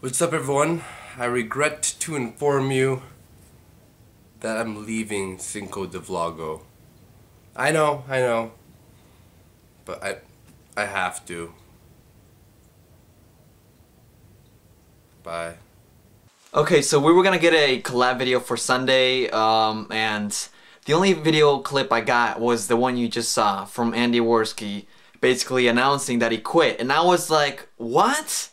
What's up everyone? I regret to inform you that I'm leaving Cinco de Vlogo. I know, I know. But I I have to. Bye. Okay, so we were gonna get a collab video for Sunday, um, and the only video clip I got was the one you just saw from Andy Warski, basically announcing that he quit, and I was like, what?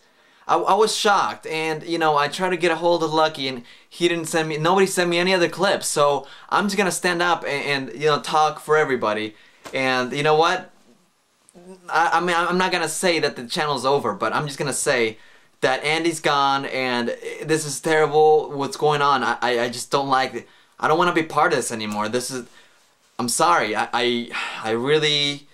I, I was shocked, and you know, I tried to get a hold of Lucky, and he didn't send me. Nobody sent me any other clips, so I'm just gonna stand up and, and you know talk for everybody. And you know what? I, I mean, I'm not gonna say that the channel's over, but I'm just gonna say that Andy's gone, and eh, this is terrible. What's going on? I I, I just don't like it. I don't want to be part of this anymore. This is. I'm sorry. I I, I really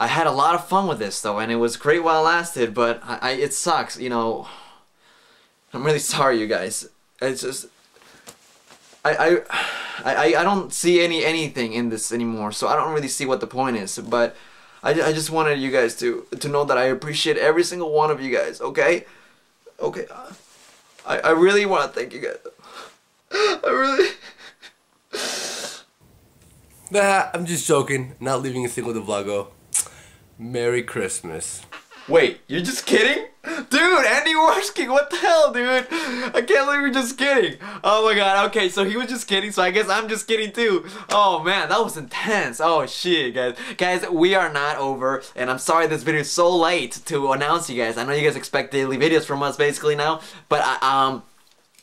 I had a lot of fun with this though, and it was great while it lasted. But I, I it sucks, you know. I'm really sorry, you guys. It's just I, I I I don't see any anything in this anymore, so I don't really see what the point is. But I, I just wanted you guys to to know that I appreciate every single one of you guys. Okay, okay. I I really want to thank you guys. I really. Nah, I'm just joking. Not leaving a Cinco de Vlogo. Merry Christmas. Wait, you're just kidding? Dude, Andy Warski, what the hell, dude? I can't believe you're just kidding. Oh my god, okay, so he was just kidding, so I guess I'm just kidding too. Oh man, that was intense. Oh shit, guys. Guys, we are not over, and I'm sorry this video is so late to announce you guys. I know you guys expect daily videos from us basically now, but I, um,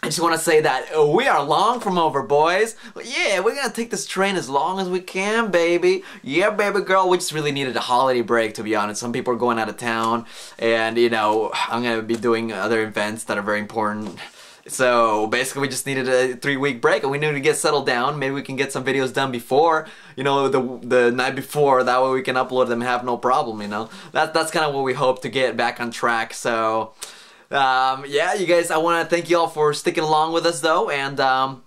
I just want to say that uh, we are long from over, boys. Yeah, we're gonna take this train as long as we can, baby. Yeah, baby girl. We just really needed a holiday break, to be honest. Some people are going out of town, and you know, I'm gonna be doing other events that are very important. So basically, we just needed a three-week break, and we needed to get settled down. Maybe we can get some videos done before, you know, the the night before. That way, we can upload them, have no problem. You know, that that's kind of what we hope to get back on track. So um, yeah, you guys, I want to thank you all for sticking along with us though, and um,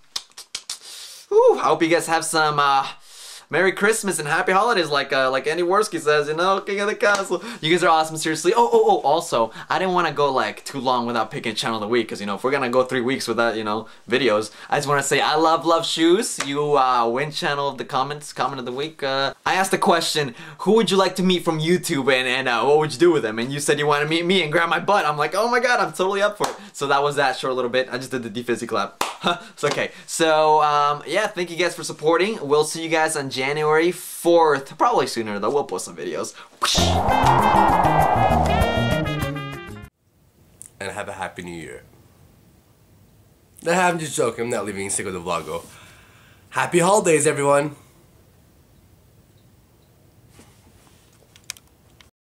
whew, I hope you guys have some uh, Merry Christmas and Happy Holidays, like uh, like Andy Warski says, you know, King of the Castle. You guys are awesome, seriously. Oh, oh, oh, also, I didn't want to go like too long without picking Channel of the Week, because, you know, if we're going to go three weeks without, you know, videos, I just want to say I love Love Shoes. You uh, win Channel of the Comments, Comment of the Week. Uh, I asked the question, who would you like to meet from YouTube, and, and uh, what would you do with them? And you said you want to meet me and grab my butt. I'm like, oh my god, I'm totally up for it. So that was that short little bit. I just did the defizzy clap. it's okay. So, um, yeah, thank you guys for supporting. We'll see you guys on January 4th, probably sooner though, we'll post some videos. And have a happy new year. Nah, I'm just joking, I'm not leaving sick Cinco de Vlogo. Happy holidays everyone!